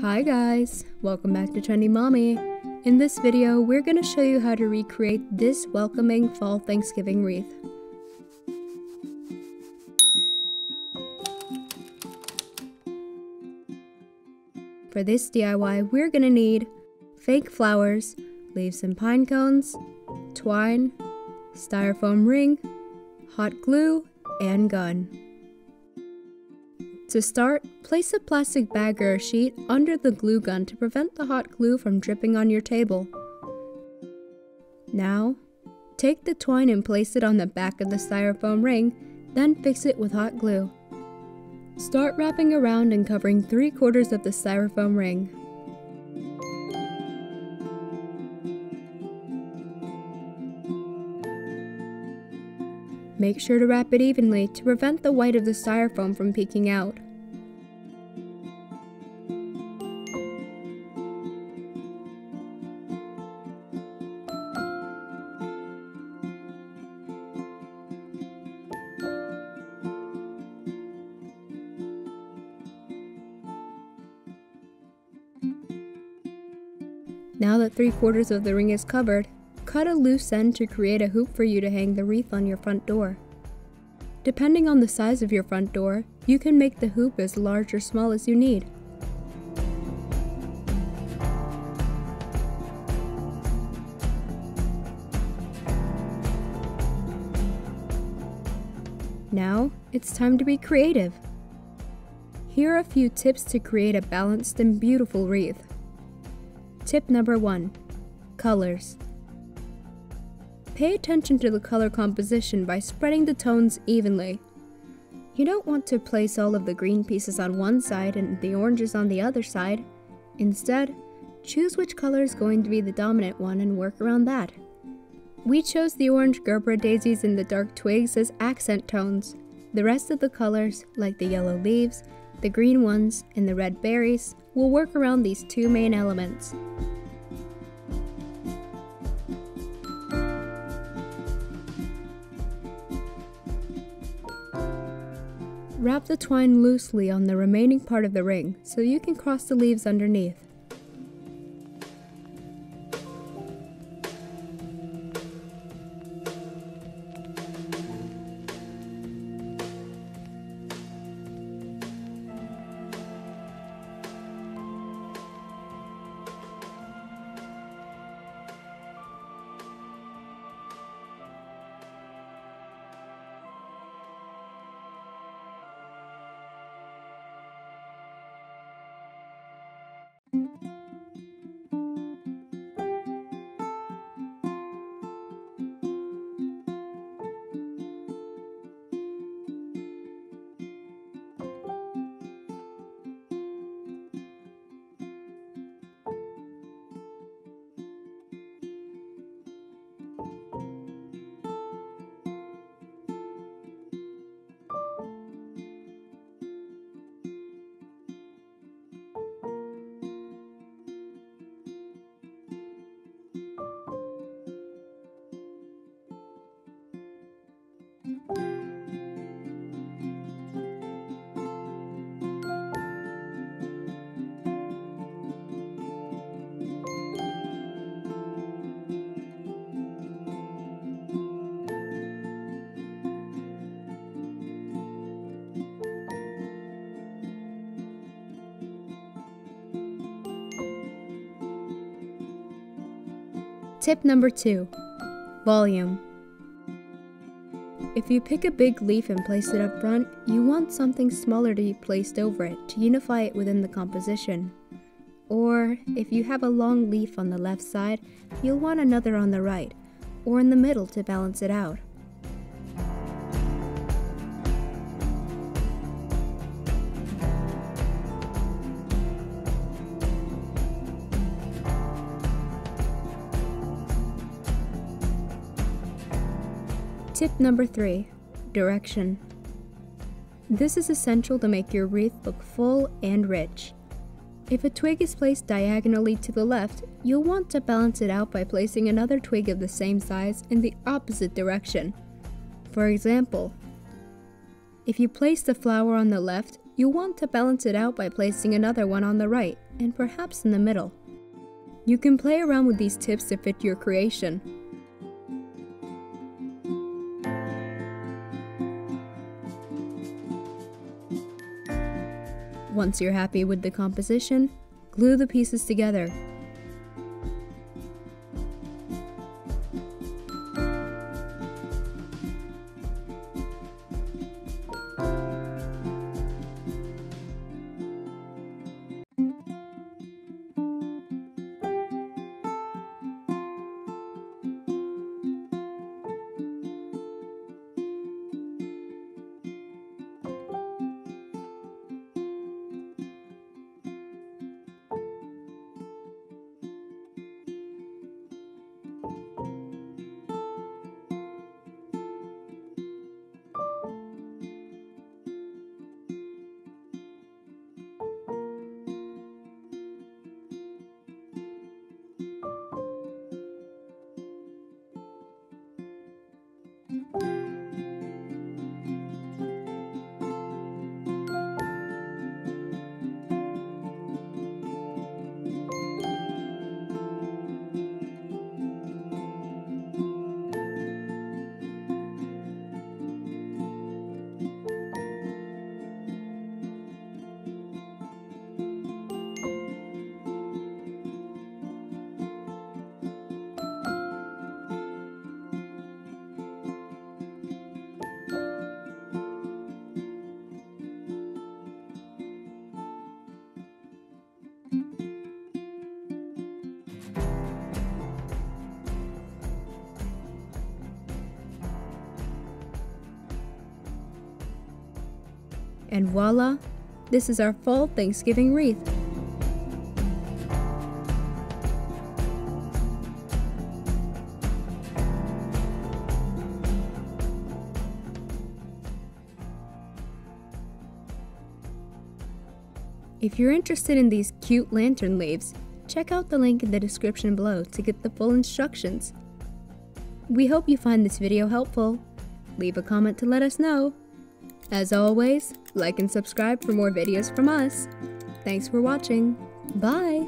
Hi guys, welcome back to Trendy Mami. In this video, we're going to show you how to recreate this welcoming fall Thanksgiving wreath. For this DIY, we're going to need fake flowers, leaves and pine cones, twine, styrofoam ring, hot glue, and gun. To start, place a plastic bag or sheet under the glue gun to prevent the hot glue from dripping on your table. Now, take the twine and place it on the back of the styrofoam ring, then fix it with hot glue. Start wrapping around and covering 3 quarters of the styrofoam ring. Make sure to wrap it evenly to prevent the white of the styrofoam from peeking out. Now that 3 quarters of the ring is covered, Cut a loose end to create a hoop for you to hang the wreath on your front door. Depending on the size of your front door, you can make the hoop as large or small as you need. Now, it's time to be creative. Here are a few tips to create a balanced and beautiful wreath. Tip number 1. Colors. Pay attention to the color composition by spreading the tones evenly. You don't want to place all of the green pieces on one side and the oranges on the other side. Instead, choose which color is going to be the dominant one and work around that. We chose the orange Gerbera daisies and the dark twigs as accent tones. The rest of the colors, like the yellow leaves, the green ones, and the red berries, will work around these two main elements. Wrap the twine loosely on the remaining part of the ring so you can cross the leaves underneath. Tip number two, volume. If you pick a big leaf and place it up front, you want something smaller to be placed over it to unify it within the composition. Or, if you have a long leaf on the left side, you'll want another on the right, or in the middle to balance it out. Tip number 3 Direction. This is essential to make your wreath look full and rich. If a twig is placed diagonally to the left, you'll want to balance it out by placing another twig of the same size in the opposite direction. For example, if you place the flower on the left, You'll want to balance it out by placing another one on the right and perhaps in the middle. You can play around with these tips to fit your creation. Once you're happy with the composition, glue the pieces together And voila, this is our fall Thanksgiving wreath. If you're interested in these cute lantern leaves, check out the link in the description below to get the full instructions. We hope you find this video helpful. Leave a comment to let us know. As always, like and subscribe for more videos from us. Thanks for watching. Bye!